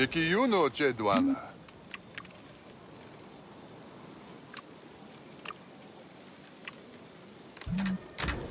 Mickey, you know Jedwana.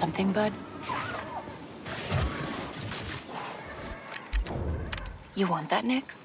something, bud? You want that, Nix?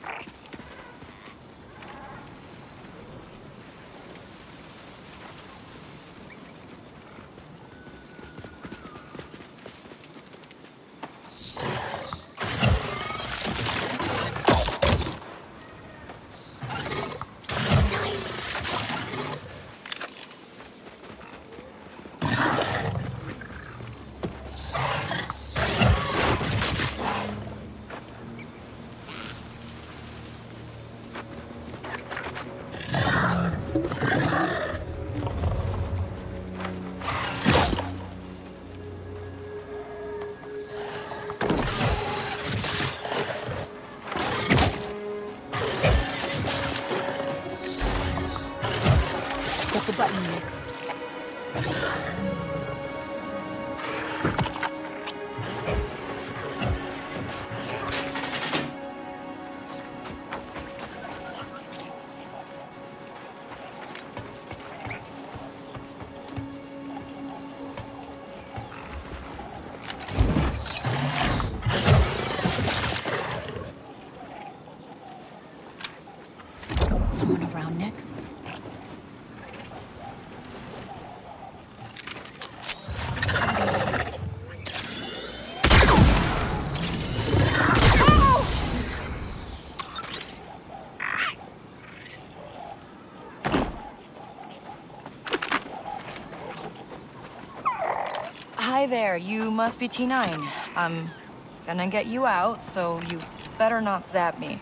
Get the button, Nix. Someone around, Nix? There, you must be T9. I'm gonna get you out, so you better not zap me.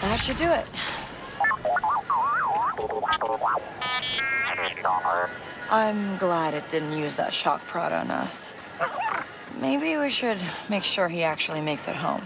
That should do it. I'm glad it didn't use that shock prod on us. Maybe we should make sure he actually makes it home.